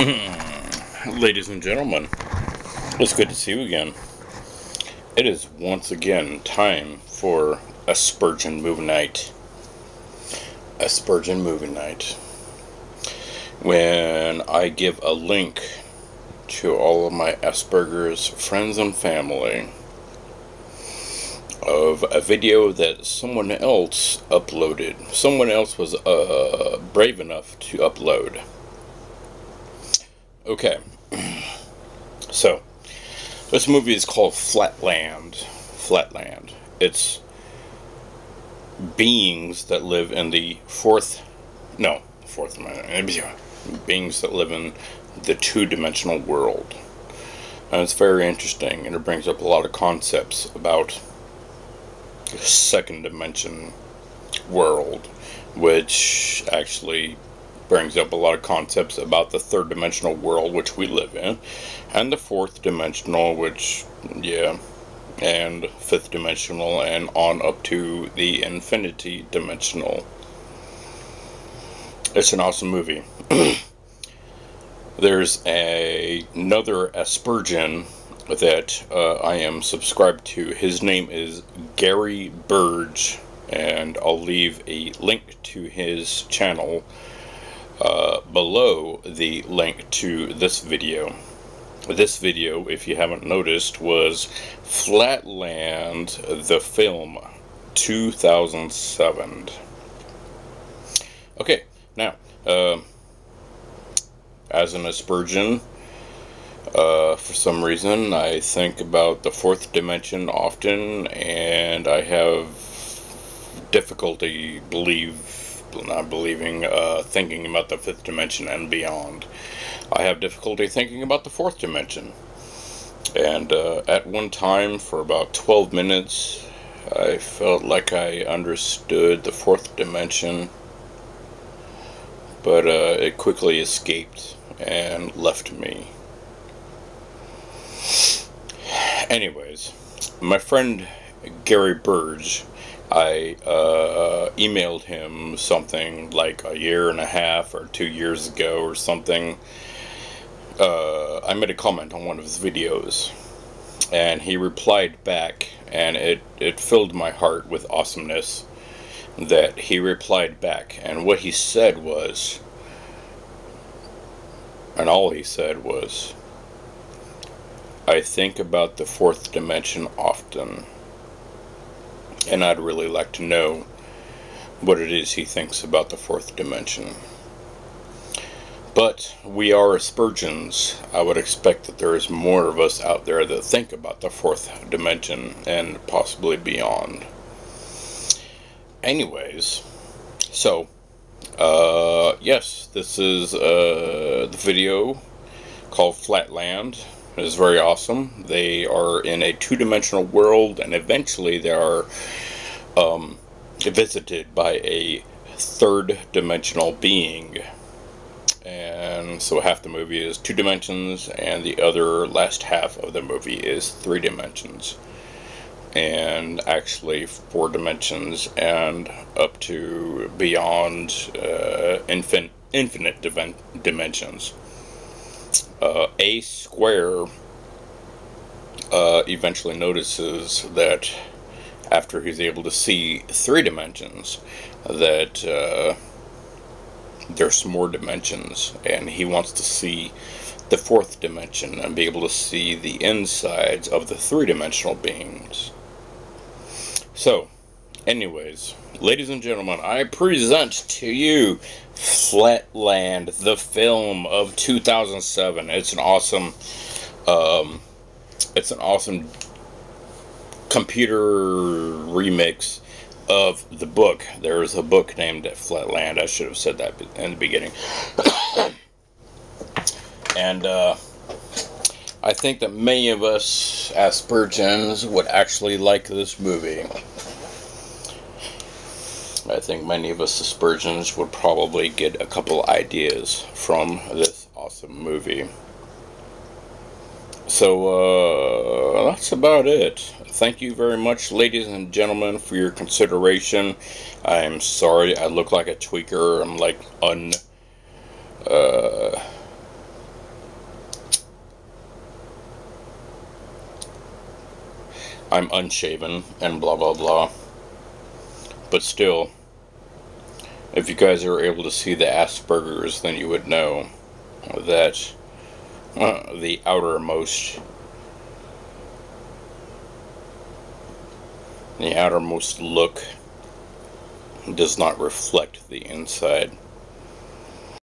Ladies and gentlemen, it's good to see you again. It is once again time for Aspergian movie night. Aspergian movie night. When I give a link to all of my Asperger's friends and family of a video that someone else uploaded. Someone else was uh, brave enough to upload Okay. So, this movie is called Flatland. Flatland. It's beings that live in the fourth, no, fourth beings that live in the two-dimensional world. And it's very interesting, and it brings up a lot of concepts about the second dimension world, which actually brings up a lot of concepts about the third dimensional world which we live in, and the fourth dimensional, which, yeah, and fifth dimensional, and on up to the infinity dimensional. It's an awesome movie. There's a, another Aspergian that uh, I am subscribed to. His name is Gary Burge, and I'll leave a link to his channel below the link to this video. This video, if you haven't noticed, was Flatland, the film, 2007. Okay, now, uh, as an Aspergian, uh, for some reason, I think about the fourth dimension often, and I have difficulty believe not believing, uh, thinking about the fifth dimension and beyond. I have difficulty thinking about the fourth dimension. And uh, at one time, for about 12 minutes, I felt like I understood the fourth dimension, but uh, it quickly escaped and left me. Anyways, my friend Gary Burge I uh, emailed him something like a year and a half or two years ago or something. Uh, I made a comment on one of his videos, and he replied back, and it, it filled my heart with awesomeness that he replied back. And what he said was, and all he said was, I think about the fourth dimension often and I'd really like to know what it is he thinks about the fourth dimension. But we are Aspergians. I would expect that there is more of us out there that think about the fourth dimension and possibly beyond. Anyways, so, uh, yes, this is uh, the video called Flatland. Is very awesome. They are in a two-dimensional world, and eventually they are um, visited by a third-dimensional being. And so half the movie is two dimensions, and the other last half of the movie is three dimensions. And actually four dimensions, and up to beyond uh, infin infinite dimensions uh, A Square uh, eventually notices that after he's able to see three dimensions, that uh, there's more dimensions, and he wants to see the fourth dimension and be able to see the insides of the three-dimensional beings. So, anyways, ladies and gentlemen, I present to you Flatland, the film of 2007. It's an awesome, um, it's an awesome computer remix of the book. There is a book named Flatland. I should have said that in the beginning. and uh, I think that many of us Aspergians would actually like this movie. I think many of us Aspergians would probably get a couple ideas from this awesome movie. So, uh, that's about it. Thank you very much, ladies and gentlemen, for your consideration. I'm sorry I look like a tweaker. I'm like un... Uh, I'm unshaven and blah blah blah. But still if you guys are able to see the Asperger's, then you would know that uh, the outermost the outermost look does not reflect the inside.